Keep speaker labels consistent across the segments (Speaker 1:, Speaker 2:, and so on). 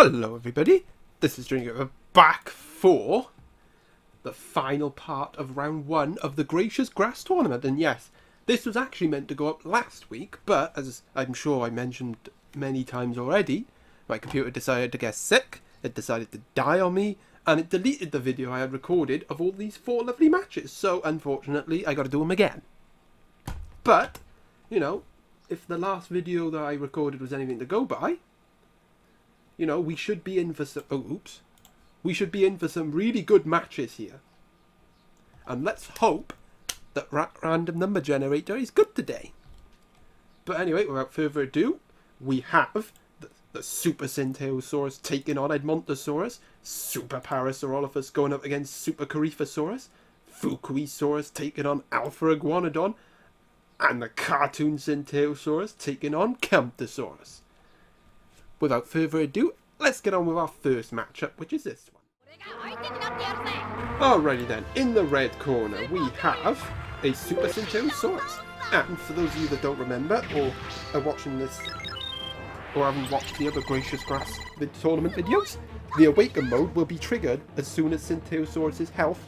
Speaker 1: Hello everybody, this is Drinker back for the final part of round one of the Graceous Grass Tournament. And yes, this was actually meant to go up last week, but as I'm sure I mentioned many times already, my computer decided to get sick, it decided to die on me, and it deleted the video I had recorded of all these four lovely matches. So unfortunately, I got to do them again. But, you know, if the last video that I recorded was anything to go by, you know, we should be in for some... Oh, oops. We should be in for some really good matches here. And let's hope that ra random number generator is good today. But anyway, without further ado, we have the, the Super Tsintaosaurus taking on Edmontosaurus, Super Parasaurolophus going up against Super Corythosaurus, Fukuisaurus taking on Alpha Iguanodon, and the Cartoon Tsintaosaurus taking on Camptosaurus without further ado, let's get on with our first matchup, which is this one. Alrighty then, in the red corner we have a Super Tsintaosaurus. And for those of you that don't remember, or are watching this, or haven't watched the other Graceous Grass tournament videos, the Awaken mode will be triggered as soon as Tsintaosaurus' health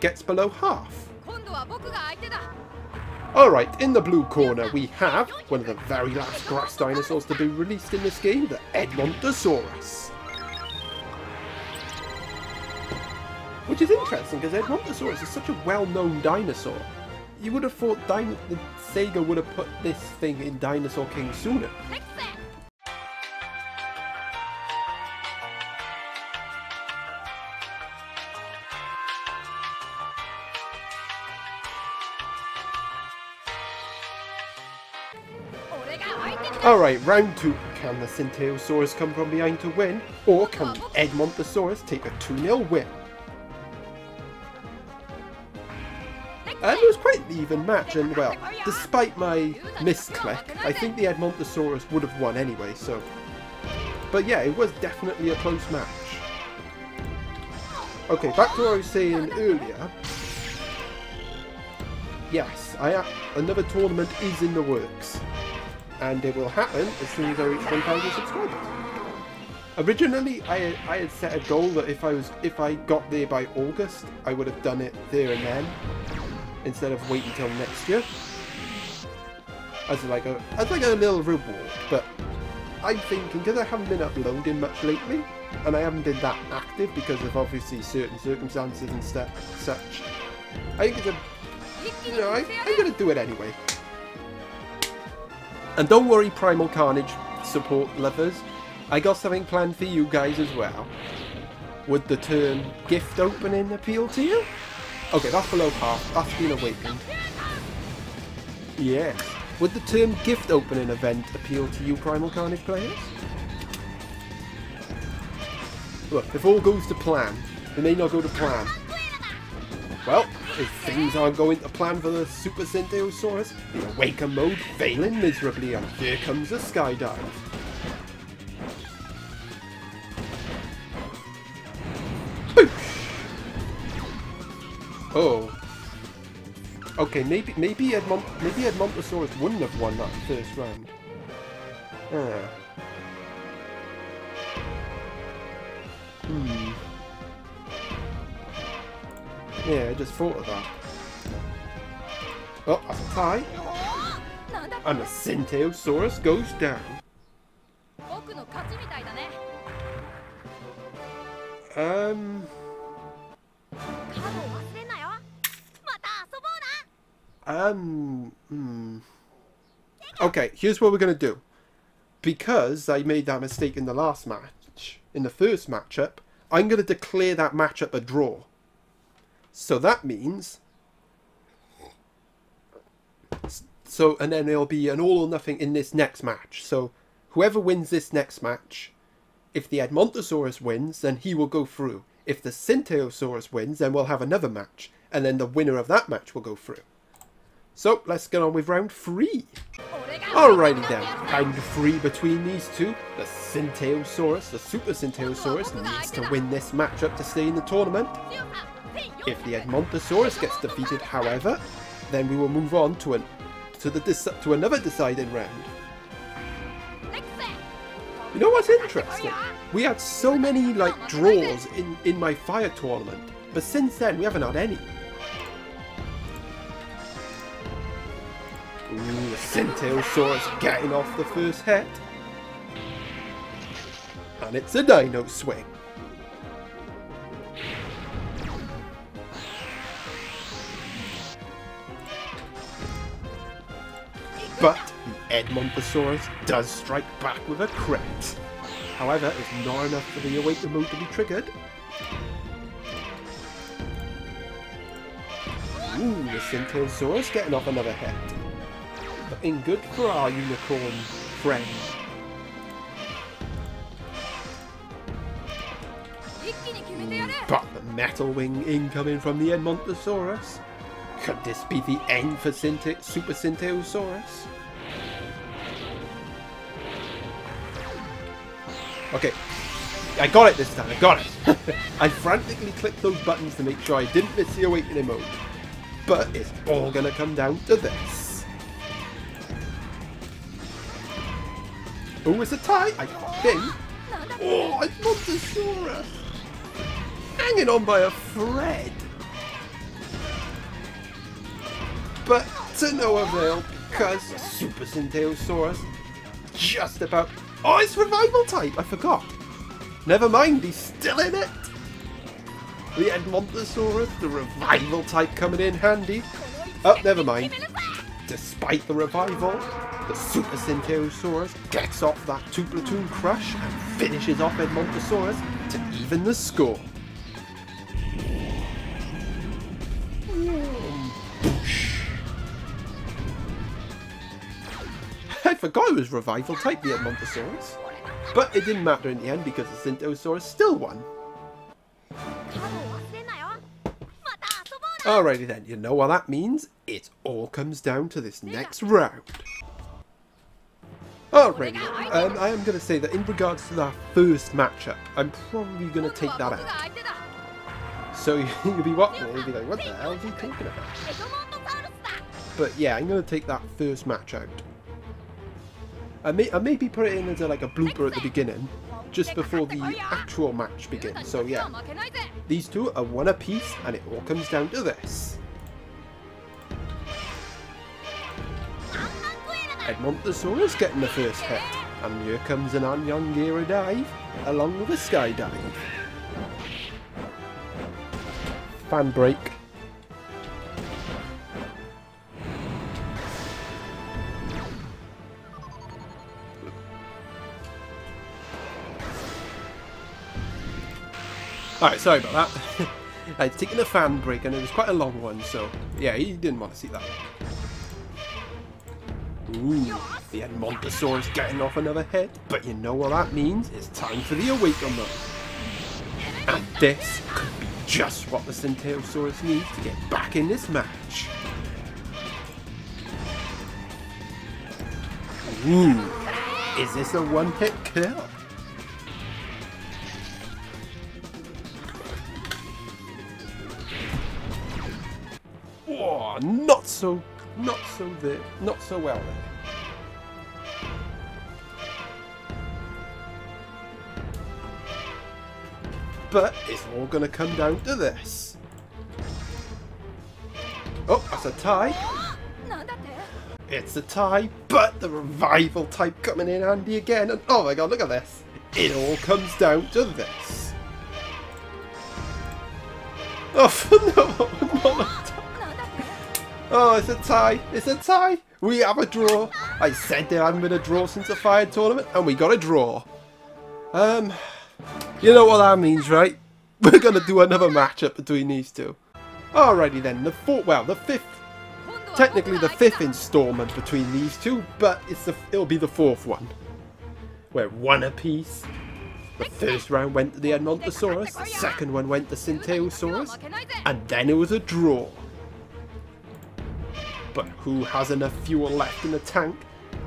Speaker 1: gets below half. Alright, in the blue corner we have one of the very last grass dinosaurs to be released in this game, the Edmontosaurus. Which is interesting because Edmontosaurus is such a well-known dinosaur. You would have thought Dino Sega would have put this thing in Dinosaur King sooner. Alright, round two. Can the Tsintaosaurus come from behind to win? Or can the Edmontosaurus take a 2-0 win? And it was quite an even match, and well, despite my misclick, I think the Edmontosaurus would have won anyway, so... But yeah, it was definitely a close match. Okay, back to what I was saying earlier. Yes, I another tournament is in the works and it will happen as soon as I reach 1,000 subscribers. Originally, I, I had set a goal that if I was if I got there by August, I would have done it there and then, instead of waiting until next year. As like a as like a little reward, but I'm thinking because I haven't been uploading much lately, and I haven't been that active because of obviously certain circumstances and stuff such. I think it's a you know I, I'm gonna do it anyway. And don't worry, Primal Carnage support lovers. I got something planned for you guys as well. Would the term gift opening appeal to you? Okay, that's below half. That's been awakened. Yes. Would the term gift opening event appeal to you Primal Carnage players? Look, if all goes to plan, it may not go to plan. Well, if things aren't going to plan for the Super Tsintaosaurus, the Awaken mode failing miserably and here comes a skydive. Oh. Okay, maybe maybe Edmont maybe Edmontosaurus wouldn't have won that first round. Ah. Hmm. Yeah, I just thought of that. Oh, that's a tie. And the Tsintaosaurus goes down. Um... Um... Hmm. Okay, here's what we're going to do. Because I made that mistake in the last match, in the first matchup, I'm going to declare that matchup a draw. So that means... So, and then it'll be an all or nothing in this next match. So, whoever wins this next match, if the Edmontosaurus wins, then he will go through. If the Tsintaosaurus wins, then we'll have another match. And then the winner of that match will go through. So, let's get on with round three. Alrighty then, round three between these two. The Tsintaosaurus, the Super Tsintaosaurus, needs to win this matchup to stay in the tournament. If the Edmontosaurus gets defeated, however, then we will move on to an to the to another deciding round. You know what's interesting? We had so many like draws in, in my fire tournament, but since then we haven't had any. Ooh, the Tsintaosaurus getting off the first hit. And it's a Dino Swing. But the Edmontosaurus does strike back with a crit. However, it's not enough for the Awaken move to be triggered. Ooh, the Tsintaosaurus getting off another hit. Looking good for our unicorn friend. But the Metal Wing incoming from the Edmontosaurus. Could this be the end for Synte Super Tsintaosaurus? Okay, I got it this time, I got it. I frantically clicked those buttons to make sure I didn't miss the awakening mode. But it's all gonna come down to this. Oh, it's a tie, I think. Oh, it's Montosaurus. Hanging on by a thread. But to no avail, because Super Tsintaosaurus just about Oh, it's revival type! I forgot. Never mind, he's still in it! The Edmontosaurus, the revival type coming in handy. Oh, never mind. Despite the revival, the Super Tsintaosaurus gets off that two platoon crush and finishes off Edmontosaurus to even the score. Forgot it was revival type, the Edmontosaurus. But it didn't matter in the end because the Tsintaosaurus still won. Alrighty then, you know what that means? It all comes down to this next round. Alrighty, um, I am going to say that in regards to that first matchup, I'm probably going to take that out. So you'll be watching it and be like, what the hell is he talking about? But yeah, I'm going to take that first match out. I may I maybe put it in as a, like a blooper at the beginning, just before the actual match begins. So yeah, these two are one apiece, and it all comes down to this. Edmontosaurus getting the first hit, and here comes an Anyang dive, along with a skydive. Fan break. Alright, sorry about that. I'd taken a fan break and it was quite a long one, so yeah, he didn't want to see that. Ooh, the Edmontosaurus getting off another head, but you know what that means? It's time for the Awaken mode. And this could be just what the Tsintaosaurus needs to get back in this match. Ooh, is this a one-hit kill? So, not so there, not so well there. But it's all going to come down to this. Oh, that's a tie. It's a tie, but the revival type coming in handy again. And oh my god, look at this. It all comes down to this. Oh, no, no. Oh, it's a tie. It's a tie. We have a draw. I said there hadn't been a draw since the fire tournament, and we got a draw. Um, you know what that means, right? We're going to do another matchup between these two. Alrighty then, the fourth, well, the fifth, technically the fifth installment between these two, but it's the, it'll be the fourth one. Where one apiece. The first round went to the Edmontosaurus, the second one went to Tsintaosaurus, and then it was a draw. But who has enough fuel left in the tank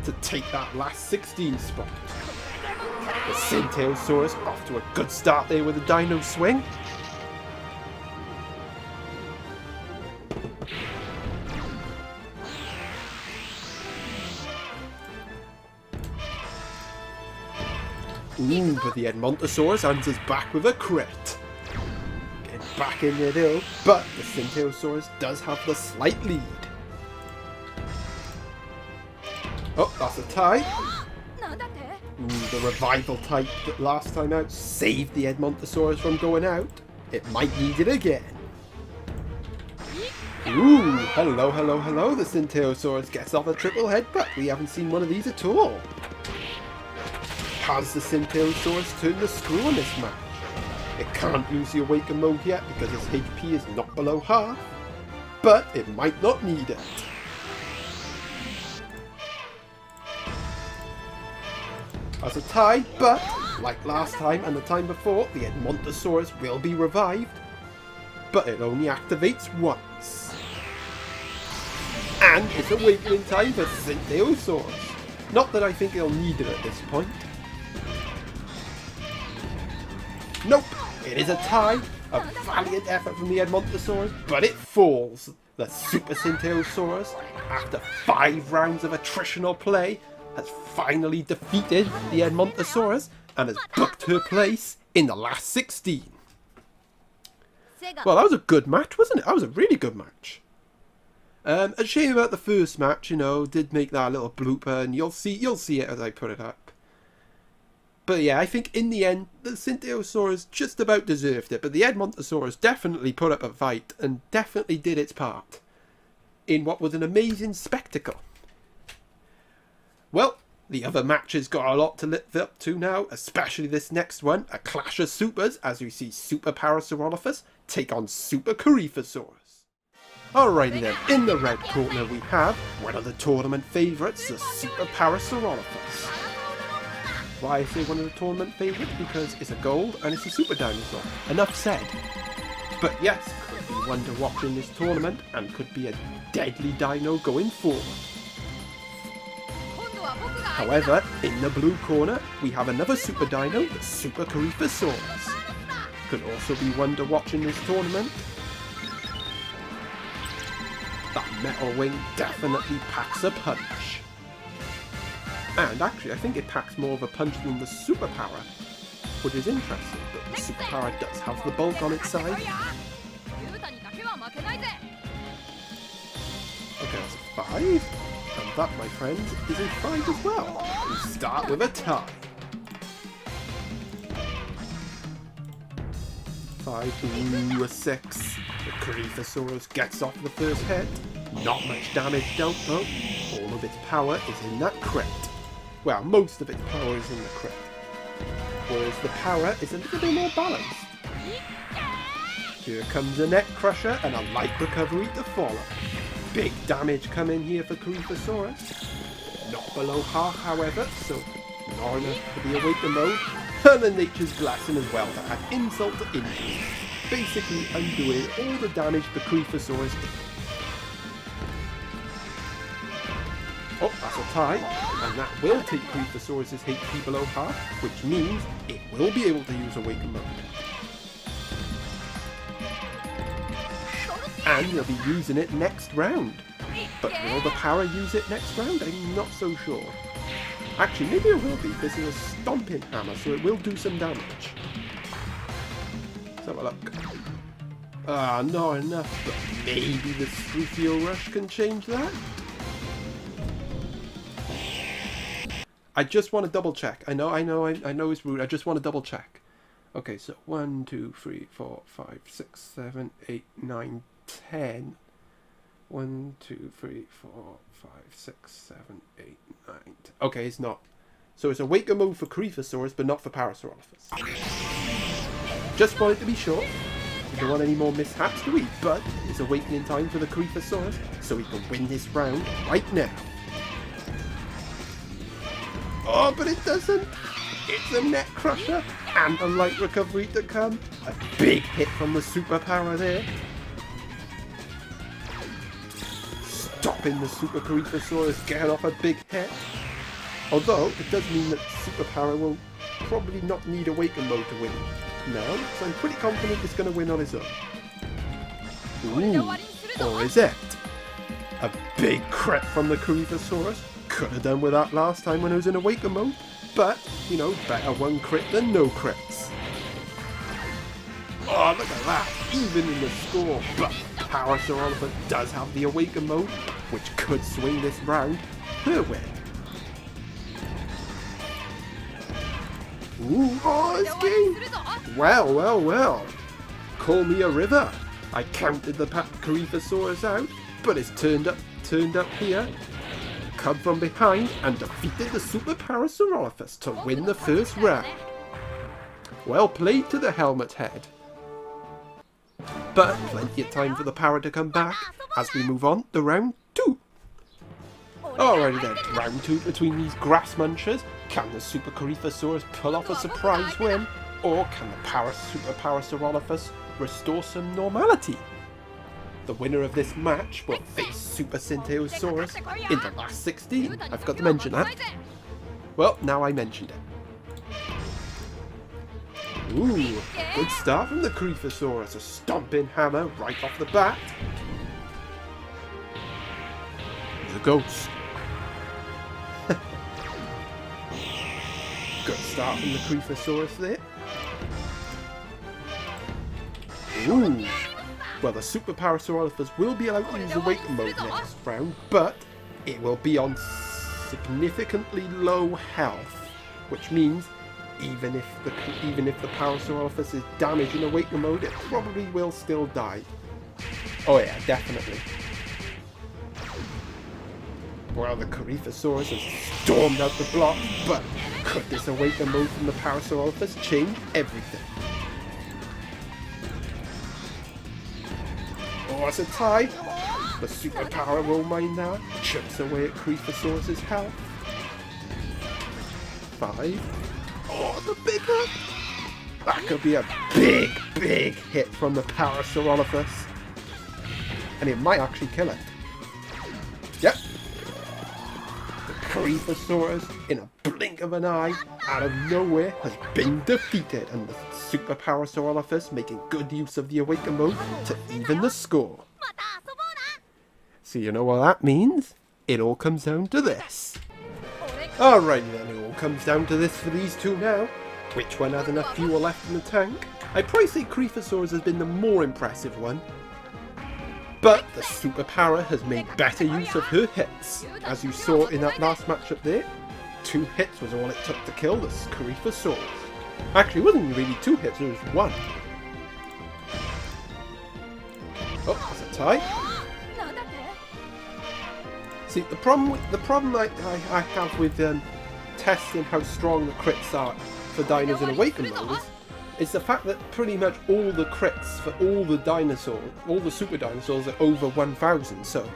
Speaker 1: to take that last 16 spot? The Tsintaosaurus off to a good start there with a Dino Swing. Ooh, but the Edmontosaurus answers back with a crit. Getting back in there though, but the Tsintaosaurus does have the slight lead. Oh, that's a tie. Ooh, the revival type that last time out saved the Edmontosaurus from going out. It might need it again. Ooh, hello, hello, hello. The Tsintaosaurus gets off a triple headbutt. We haven't seen one of these at all. Has the Tsintaosaurus turned the screw on this match? It can't use the Awaken mode yet because its HP is not below half, but it might not need it. As a tie, but like last time and the time before, the Edmontosaurus will be revived, but it only activates once. And it's a awakening time for Tsintaosaurus. Not that I think he'll need it at this point. Nope, it is a tie. A valiant effort from the Edmontosaurus, but it falls. The Super Tsintaosaurus, after five rounds of attritional play, has finally defeated the Edmontosaurus and has booked her place in the last 16. Well, that was a good match, wasn't it? That was a really good match. Um, a shame about the first match, you know, did make that little blooper, and you'll see you'll see it as I put it up. But yeah, I think in the end, the Tsintaosaurus just about deserved it, but the Edmontosaurus definitely put up a fight and definitely did its part in what was an amazing spectacle. Well, the other matches got a lot to live up to now, especially this next one, a clash of supers, as we see Super Parasaurolophus take on Super Corythosaurus. Alrighty then, in the red corner we have one of the tournament favourites, the Super Parasaurolophus. Why I say one of the tournament favourites? Because it's a gold and it's a super dinosaur. Enough said. But yes, could be one to watch in this tournament and could be a deadly dino going forward. However, in the blue corner, we have another Super Dino, the Super Corythosaurus. Could also be one to watch in this tournament. That Metal Wing definitely packs a punch. And actually, I think it packs more of a punch than the Super Para, which is interesting, but the Super Para does have the bulk on its side. Okay, that's a 5 that, my friends, is a five as well. We start with a tie. Five, ooh, a six. The Corythosaurus gets off the first hit. Not much damage dealt though. All of its power is in that crit. Well, most of its power is in the crit. Whereas the power is a little bit more balanced. Here comes a neck crusher and a light recovery to follow. Big damage coming here for Corythosaurus. Not below half, however, so not enough for the awaken mode. The Nature's Blessing as well to add insult to injury. Basically undoing all the damage the Corythosaurus did. Oh, that's a tie, and that will take Corythosaurus' HP below half, which means it will be able to use Awaken Mode. And you'll be using it next round. But will the power use it next round? I'm not so sure. Actually, maybe it will be. This is a stomping hammer, so it will do some damage. Let's have a look. Ah, not enough, but maybe the Struthio Rush can change that? I just want to double check. I know, I know, I, I know it's rude. I just want to double check. Okay, so one, two, three, four, five, six, seven, eight, nine, ten. One, two, three, four, five, six, seven, eight, nine. Ten. Okay, it's not. So it's a Waker move for Corythosaurus, but not for Parasaurolophus. Just wanted to be sure. We don't want any more mishaps, do we? But it's awakening time for the Corythosaurus, so we can win this round right now. Oh, but it doesn't. It's a neck crusher and a light recovery to come. A big hit from the Super Para there. In the Super Corythosaurus getting off a big hit. Although, it does mean that Super Para will probably not need Awaken Mode to win now, so I'm pretty confident it's going to win on its own.
Speaker 2: Ooh,
Speaker 1: or is it? A big crit from the Corythosaurus. Could have done with that last time when I was in Awaken Mode, but, you know, better one crit than no crits. Oh, look at that! Even in the score, but Parasaurolophus does have the Awaken Mode, which could swing this round her way. Ooh, ah, oh, this game! Well, well, well. Call me a river. I counted the Corythosaurus out, but it's turned up, turned up here, come from behind, and defeated the Super Parasaurolophus to win the first round. Well played to the helmet head. But plenty of time for the power to come back as we move on to round two. Alrighty then, round two between these grass munchers. Can the Super Corythosaurus pull off a surprise win? Or can the Para Super Parasaurolophus restore some normality? The winner of this match will face Super Tsintaosaurus in the last 16. I forgot to mention that. Well, now I mentioned it. Ooh, good start from the Corythosaurus. A stomping hammer right off the bat. Ghost. good start from the Corythosaurus there. Ooh. Well, the Super Parasaurolophus will be allowed to use Awaken mode next round, but it will be on significantly low health, which means even if the even if the Parasaurolophus is damaged in Awaken mode, it probably will still die. Oh yeah, definitely. Well, the Corythosaurus has stormed out the block, but could this Awaken mode from the Parasaurolophus change everything? Oh, it's a tie! The superpower roll mine now chips away at Corythosaurus's health. Five, Oh, the big one! That could be a big, big hit from the Parasaurolophus. And it might actually kill it. The Corythosaurus, in a blink of an eye, out of nowhere, has been defeated. And the Super Parasaurolophus making good use of the Awaken mode to even the score. So you know what that means? It all comes down to this. Alright then, it all comes down to this for these two now. Which one has enough fuel left in the tank? I'd probably say Corythosaurus has been the more impressive one. But the Super Para has made better use of her hits. As you saw in that last matchup there, two hits was all it took to kill the Corythosaurus. Actually, it wasn't really two hits, it was one. Oh, that's a tie. See, the problem with, the problem I, I, I have with um, testing how strong the crits are for dinos in Awaken mode is, is the fact that pretty much all the crits for all the dinosaurs, all the super dinosaurs are over 1,000, so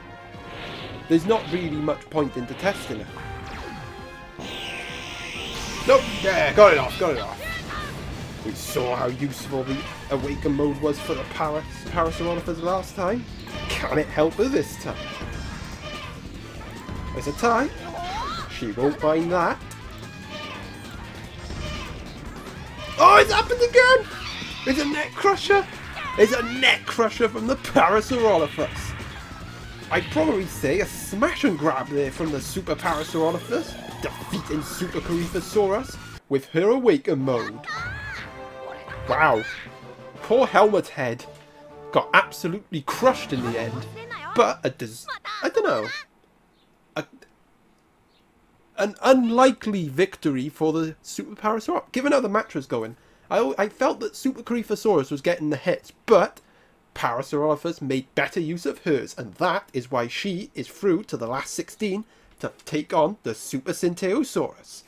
Speaker 1: there's not really much point into testing it. Nope, yeah, got it off, got it off. We saw how useful the Awaken mode was for the Paras Parasaurolophus last time. Can it help her this time? There's a tie. She won't mind that. Oh, it's happened again! It's a neck crusher! It's a neck crusher from the Parasaurolophus. I'd probably say a smash and grab there from the Super Parasaurolophus, defeating Super Corythosaurus with her Awaken mode. Wow. Poor Helmet Head got absolutely crushed in the end, but a des I don't know an unlikely victory for the Super Parasaurus. Given how the match was going, I, I felt that Super Corythosaurus was getting the hits, but Parasaurolophus made better use of hers, and that is why she is through to the last 16 to take on the Super Tsintaosaurus.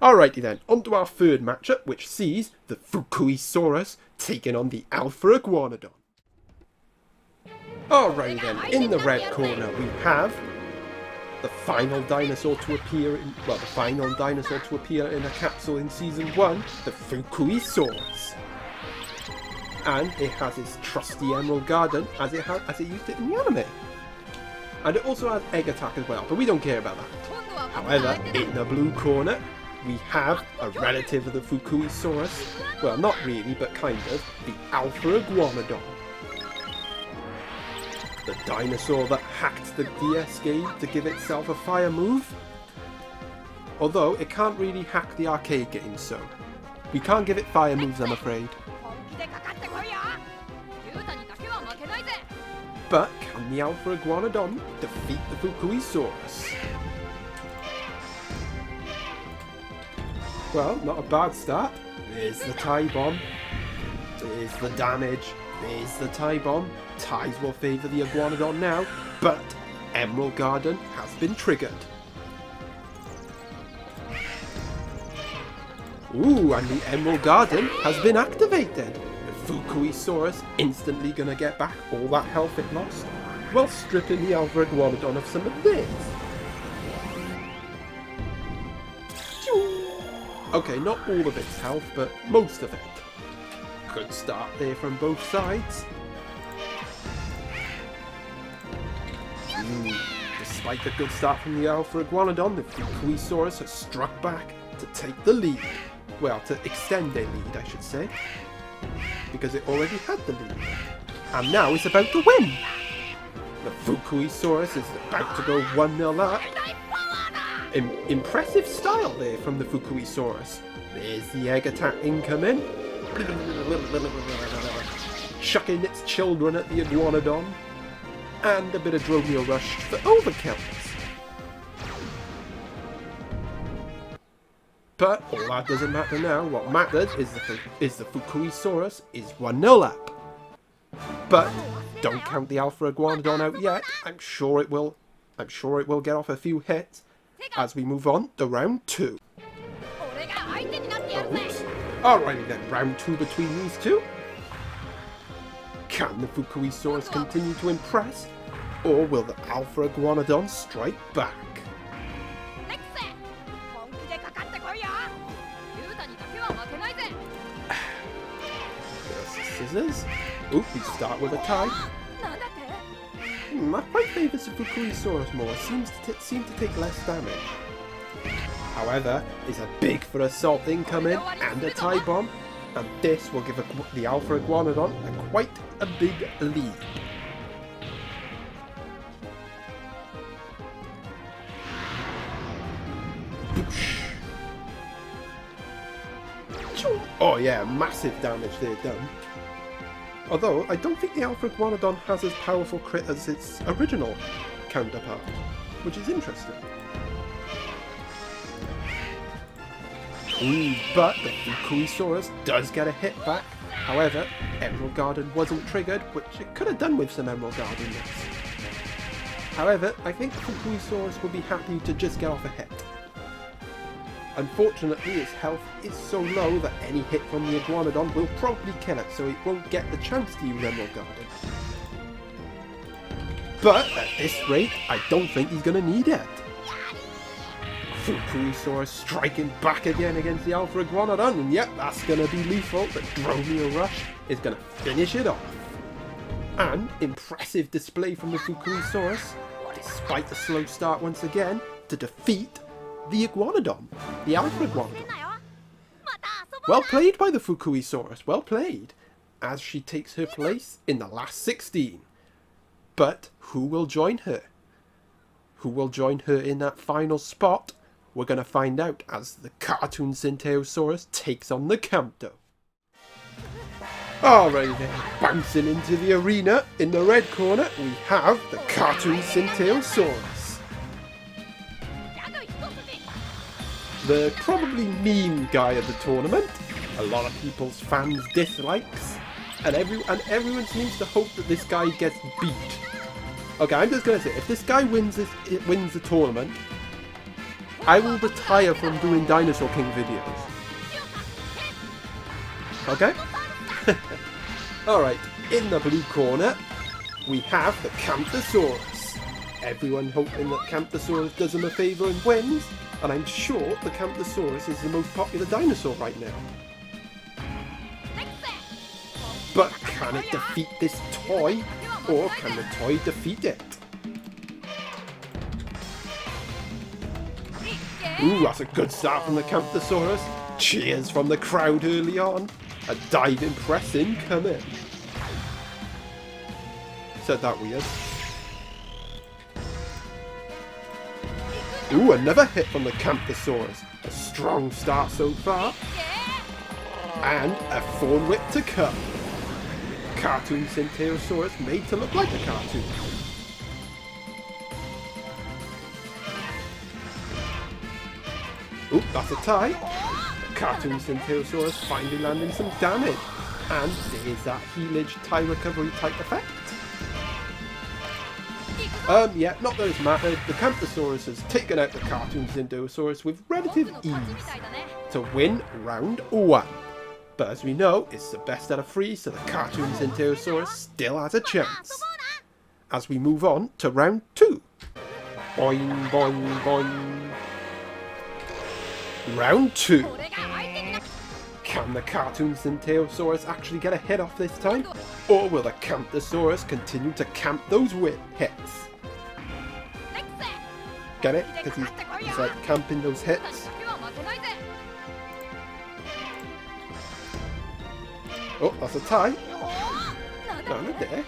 Speaker 1: Alrighty then, on to our third matchup, which sees the Fukuisaurus taking on the Alpha Iguanodon. Alrighty then, in the red corner we have the final dinosaur to appear in, well, the final dinosaur to appear in a capsule in Season 1, the Fukuisaurus. And it has its trusty Emerald Garden as it, as it used it in the anime. And it also has Egg Attack as well, but we don't care about that. However, in the blue corner, we have a relative of the Fukuisaurus. Well, not really, but kind of. The Alpha Iguanodon the dinosaur that hacked the DS game to give itself a fire move? Although, it can't really hack the arcade game, so... We can't give it fire moves, I'm afraid. But can the Alpha Iguanodon defeat the Fukuisaurus? Well, not a bad start. There's the tie bomb. There's the damage. There's the tie bomb. Ties will favour the Iguanodon now, but Emerald Garden has been triggered. Ooh, and the Emerald Garden has been activated. The Fukuisaurus instantly gonna get back all that health it lost, while stripping the Alpha Iguanodon of some of this. Okay, not all of its health, but most of it. Good start there from both sides. Ooh, despite the good start from the Alpha Iguanodon, the Fukuisaurus has struck back to take the lead. Well, to extend their lead, I should say. Because it already had the lead. And now it's about to win! The Fukuisaurus is about to go 1-0 up. Im impressive style there from the Fukuisaurus. There's the egg attack incoming. Chucking its children at the Iguanodon. And a bit of Dromio Rush for overkills. But all that doesn't matter now. What matters is the, is the Fukuisaurus is 1-0 up. But don't count the Alpha Iguanodon out yet. I'm sure it will I'm sure it will get off a few hits as we move on to round two. Alrighty then, round two between these two. Can the Fukuisaurus continue to impress? Or will the Alpha Iguanodon strike back? scissors. Oop, we start with a tie. Hmm, I quite favour the Fukuisaurus more. Seems to seem to take less damage. However, is a big for assault incoming and a tie bomb, and this will give a, the Alpha Iguanodon a quite a big lead. Oh yeah, massive damage there done. Although, I don't think the Alpha Iguanodon has as powerful crit as its original counterpart, which is interesting. But the Fukuisaurus does get a hit back. However, Emerald Garden wasn't triggered, which it could have done with some Emerald Garden hits. However, I think Fukuisaurus will be happy to just get off a hit. Unfortunately, its health is so low that any hit from the Iguanodon will probably kill it, so it won't get the chance to use Emerald Garden. But at this rate, I don't think he's going to need it. Fukuisaurus striking back again against the Alpha Iguanodon, and yep, that's going to be lethal, but Dromio Rush is going to finish it off. And impressive display from the Fukuisaurus, despite the slow start once again, to defeat the Iguanodon, the Alpha Iguanodon. Well played by the Fukuisaurus, well played, as she takes her place in the last 16. But who will join her? Who will join her in that final spot we're going to find out as the cartoon Tsintaosaurus takes on the Campto. Alright then, bouncing into the arena, in the red corner we have the cartoon
Speaker 2: Tsintaosaurus.
Speaker 1: The probably mean guy of the tournament, a lot of people's fans dislikes, and, every, and everyone seems to hope that this guy gets beat. Okay, I'm just gonna say, if this guy wins this, wins the tournament, I will retire from doing Dinosaur King videos. Okay? Alright, in the blue corner, we have the Camptosaurus. Everyone hoping that Camptosaurus does him a favour and wins, and I'm sure the Camptosaurus is the most popular dinosaur right now. But can it defeat this toy? Or can the toy defeat it? Ooh, that's a good start from the Camptosaurus. Cheers from the crowd early on. A diving press incoming. Said that weird. Ooh, another hit from the Camptosaurus. A strong start so far. And a thorn whip to come. Cartoon Tsintaosaurus made to look like a cartoon. A tie. Cartoon Tsintaosaurus finally landing some damage. And there's that healage tie recovery type effect. Um, yeah, not that it's mattered. The Camptosaurus has taken out the Cartoon Tsintaosaurus with relative ease to win round one. But as we know, it's the best out of three, so the Cartoon Tsintaosaurus still has a chance. As we move on to round two. Boing, boing, boing. Round two. Can the Cartoon Tsintaosaurus actually get a hit off this time? Or will the Camptosaurus continue to camp those whip hits? Get it? Because he's, he's like camping those hits. Oh, that's a tie. Not there.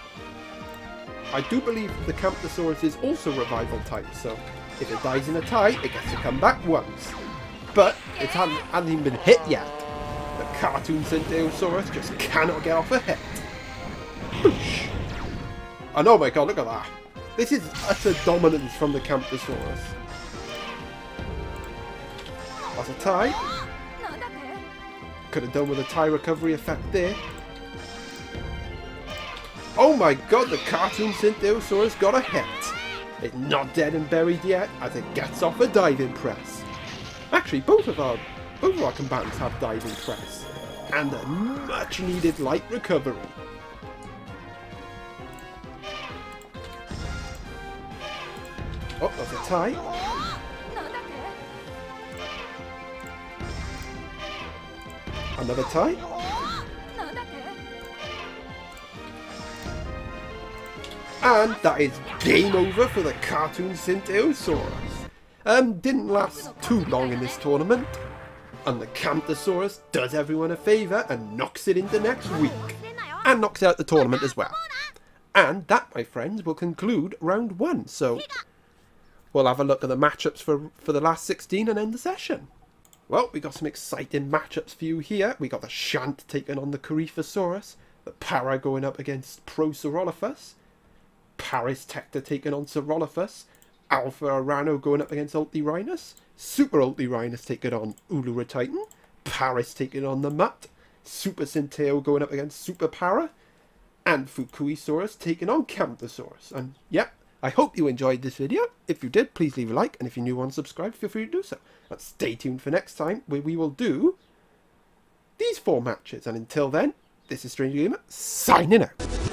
Speaker 1: I do believe the Camptosaurus is also revival type, so if it dies in a tie, it gets to come back once. But it hasn't, hasn't even been hit yet. The cartoon Tsintaosaurus just cannot get off a hit. And oh my god, look at that. This is utter dominance from the Camptosaurus. That's a tie. Could have done with a tie recovery effect there. Oh my god, the cartoon Tsintaosaurus got a hit. It's not dead and buried yet as it gets off a diving press. Actually, both of our both of our combatants have diving press. And a much needed light recovery. Oh, that's a tie. Another tie. And that is game over for the cartoon Tsintaosaurus. Um, didn't last too long in this tournament. And the Camptosaurus does everyone a favour and knocks it into next week. And knocks out the tournament as well. And that, my friends, will conclude round one. So we'll have a look at the matchups for, for the last 16 and end the session. Well, we got some exciting matchups for you here. We got the Shant taking on the Corythosaurus, the Para going up against Prosaurolophus, Paris Tector taking on Saurolophus, Alpha Arano going up against Altirhinus, Super Altirhinus taking on Uluratitan, Paris taking on the Mutt, Super Tsintao going up against Super Para, and Fukuisaurus taking on Camptosaurus. And yep, I hope you enjoyed this video. If you did, please leave a like, and if you're new on subscribe, feel free to do so. But stay tuned for next time, where we will do these four matches. And until then, this is Stranger Gamer, signing out.